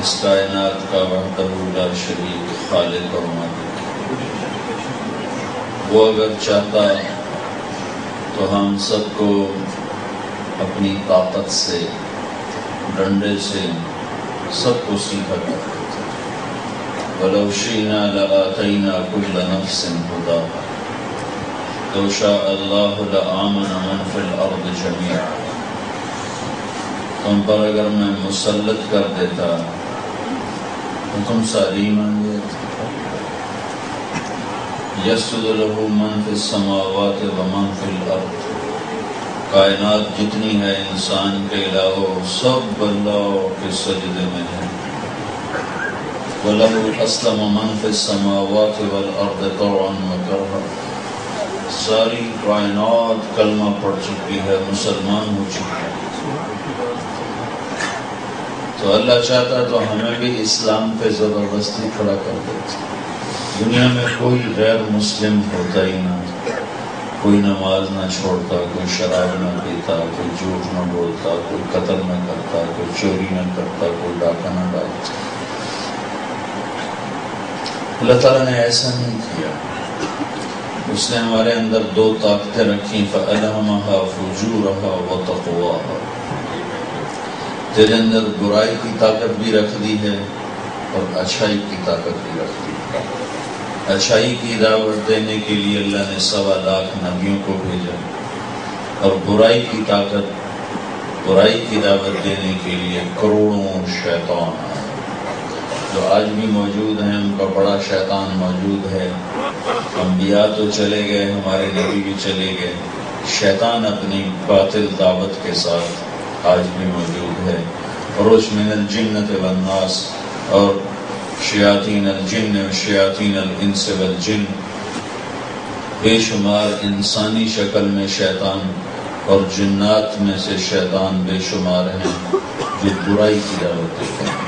इस कायनात का वहदहुल्ला शरीक खालिक और मालिक वो अगर चाहता तो हम सबको अपनी ताकत से, डंडे से सबको सीखा कर अर्द जमीआ तुम पर अगर मैं मुसल्लत कर देता तो तुम सारी मान फिस समावात व मन फिल अर्द। कायनात जितनी है इंसान के अलावा सब अल्लाह के सजदे में है। वलहु अस्लम मन फिस समावात वल अर्द तौअन व करहा सारी कायनात कलमा पढ़ चुकी है, मुसलमान हो चुकी है। तो अल्लाह चाहता तो हमें भी इस्लाम पे ज़बरदस्ती खड़ा कर देता दुनिया में कोई गैर मुस्लिम होता ही ना। कोई नमाज़ ना छोड़ता, कोई शराब ना पीता, कोई झूठ ना बोलता, कोई कत्ल ना करता, कोई चोरी ना करता, कोई डाका ना डालता। अल्लाह ताला ने ऐसा नहीं किया। उसने हमारे अंदर दो ताकतें रखी फ़लहमहा फजूरहा व तक़वाहा। तेरे अंदर बुराई की ताकत भी रख दी है और अच्छाई की ताकत भी रख दी है। अच्छाई की दावत देने के लिए अल्लाह ने सवा लाख नबियों को भेजा और बुराई की ताकत, बुराई की दावत देने के लिए करोड़ों शैतान जो आज भी मौजूद हैं, उनका बड़ा शैतान मौजूद है। अम्बिया तो चले गए, हमारे नबी भी चले गए। शैतान अपनी बातिल दावत के साथ आज भी मौजूद है। रोश मिनल जिन्नत वन्नास और शयातीन जिन्न शयातीन अल इंस वल जिन बेशुमार इंसानी शक्ल में शैतान और जिन्नात में से शैतान बेशुमार हैं, जो बुराई की दावत देते हैं।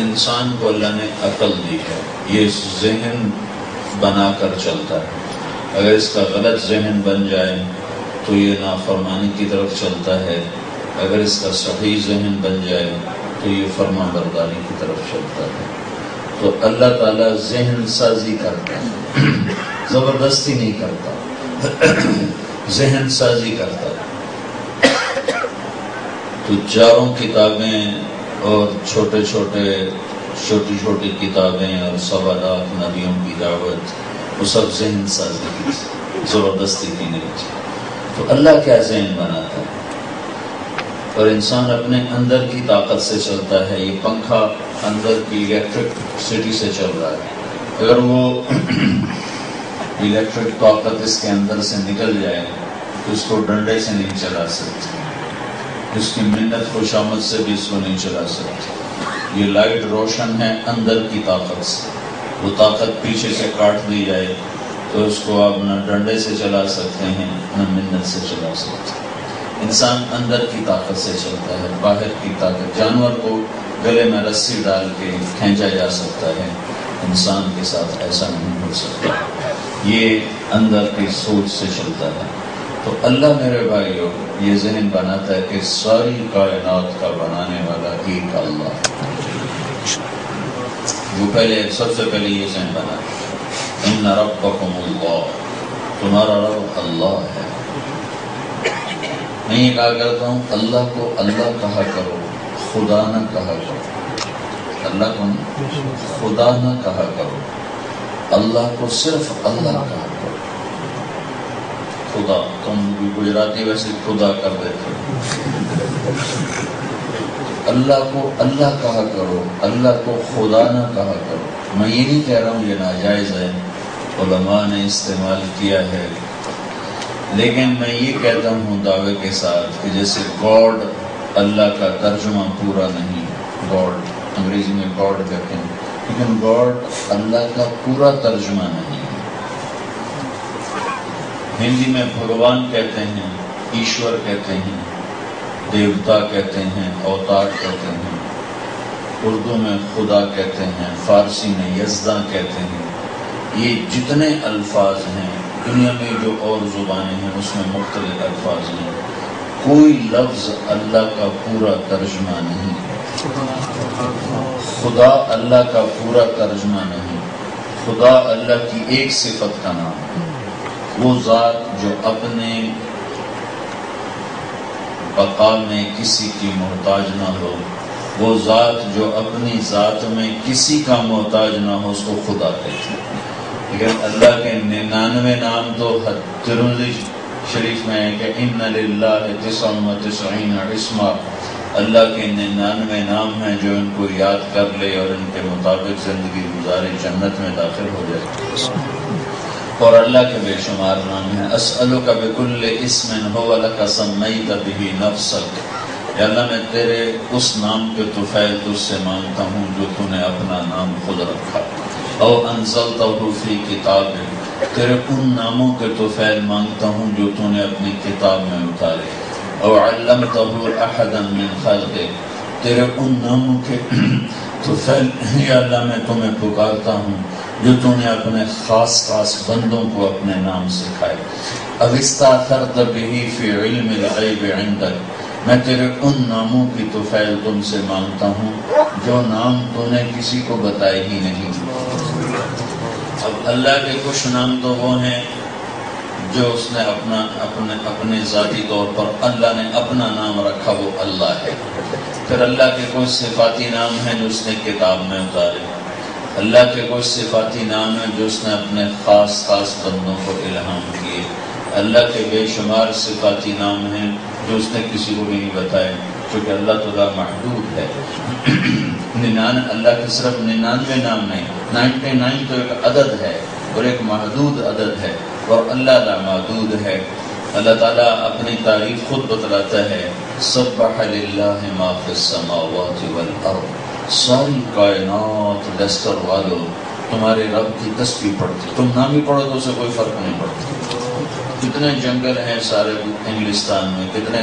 इंसान को अल्लाह ने अकल दी है। ये जहन बनाकर चलता है। अगर इसका गलत जहन बन जाए तो ये नाफरमानी की तरफ़ चलता है। अगर इसका सही जहन बन जाए तो ये फर्मा बरदारी की तरफ़ चलता है। तो अल्लाह ताला जहन साजी करता है। ज़बरदस्ती नहीं करता। जहन साजी करता है। तो चारों किताबें और छोटे छोटे छोटी छोटी किताबें और सवालात, नबियों की दावत, वो सब जहन साजी की, ज़बरदस्ती की नहीं। थी तो अल्लाह क्या जहन बनाता है? और इंसान अपने अंदर की ताकत से चलता है। ये पंखा अंदर की इलेक्ट्रिक सिटी से चल रहा है। अगर वो इलेक्ट्रिक ताकत इसके अंदर से निकल जाए तो इसको डंडे से नहीं चला सकते। इसकी मिन्नत खुशामद से भी इसको नहीं चला सकते। ये लाइट रोशन है अंदर की ताकत से। वो ताकत पीछे से काट दी जाए तो उसको आप न डंडे से चला सकते हैं, न मिन्नत से चला सकते हैं। इंसान अंदर की ताकत से चलता है, बाहर की ताकत, जानवर को गले में रस्सी डाल के खींचा जा सकता है। इंसान के साथ ऐसा नहीं हो सकता। ये अंदर की सोच से चलता है। तो अल्लाह मेरे भाइयों, ये जहन बनाता है कि सारी कायनात का बनाने वाला एक अल्लाह वो पहले, सबसे पहले ये जहन बना। इन रब तुम्हारा रब अल्लाह है। मैं ये कहा करता हूँ, अल्लाह को अल्लाह कहा करो, खुदा न कहा करो। अल्लाह को खुदा न कहा करो। अल्लाह को सिर्फ़ अल्लाह कहा करो। खुदा, तुम भी गुजराती वैसे खुदा कर देते अल्लाह को अल्लाह कहा करो, अल्लाह को खुदा ना कहा करो। मैं ये नहीं कह रहा हूँ, ये नाजायज़ है। ने इस्तेमाल किया है। लेकिन मैं ये कहता हूँ दावे के साथ कि जैसे गॉड अल्लाह का तर्जुमा पूरा नहीं, गॉड, अंग्रेज़ी में गॉड कहते हैं, लेकिन गॉड अल्लाह का पूरा तर्जुमा नहीं। हिंदी में भगवान कहते हैं, ईश्वर कहते हैं, देवता कहते हैं, अवतार कहते हैं, उर्दू में खुदा कहते हैं, फारसी में यजदा कहते हैं, ये जितने अल्फाज हैं दुनिया में जो और ज़ुबानें हैं, उसमें मुख्तलिफ़ अल्फाज हैं। कोई लफ्ज़ अल्लाह का पूरा तर्जमा नहीं। खुदा अल्लाह का पूरा तर्जमा नहीं। खुदा अल्लाह की एक सिफत का नाम। है वो ज़ात जो अपने बका में किसी की मोहताज ना हो, वो ज़ात जो अपनी ज़ात में किसी का मोहताज ना हो, उसको खुदा कहते हैं। लेकिन अल्लाह के निन्यानवे नाम तो शरीफ में है कि इन इसमा। अल्लाह के निन्यानवे नाम हैं जो इनको याद कर ले और इनके मुताबिक ज़िंदगी गुजारे जन्नत में दाखिल हो जाए। और अल्लाह के बेशुमार नाम है। असअलु का बिकुल इसमिन हो सम्मई तभी अल्लाह, मैं तेरे उस नाम के तुफैल तुझसे माँगता हूँ जो तूने अपना नाम खुद रखा। और अनसल तहूफ़ी किताब तेरे उन नामों के तुफैल माँगता हूँ जो तूने अपनी किताब में उतारे। और अल्लम तेरे उन नामों के तुफैल अल्लाह मैं तुम्हें पुकारता हूँ जो तूने अपने खास खास बंदों को अपने नाम सिखाए। अविस्ता मैं तेरे उन नामों की तो फैल तुमसे माँगता हूँ जो नाम तूने किसी को बताए ही नहीं। अब अल्लाह के कुछ नाम तो वो हैं जो उसने अपना, अपने अपने ज़ाती तौर पर अल्लाह ने अपना नाम रखा, वो अल्लाह है। फिर अल्लाह के कुछ सिफाती नाम हैं जो उसने किताब में उतारे। अल्लाह के कुछ सिफाती नाम हैं जो उसने अपने ख़ास ख़ास बंदों को इल्हाम किए। अल्लाह के बेशुमार सिफाती नाम हैं जो उसने किसी को नहीं बताए। क्योंकि अल्लाह तला महदूद है। निन्यान अल्लाह के सिर्फ़ निन्यानवे नाम नहीं नाइन्टी नाइन तो एक अदद है और एक महदूद अदद है। और अल्लाह महदूद है। अल्लाह ताला अपनी तारीफ़ खुद बतलाता है सब सारी कायनात डस्टर वालों, तुम्हारे रब की तस्वीर पढ़ती। तुम नाम ही पढ़ो तो उसे कोई फ़र्क नहीं पड़ता। कितने जंगल हैं सारे इंग्लिस्तान में, कितने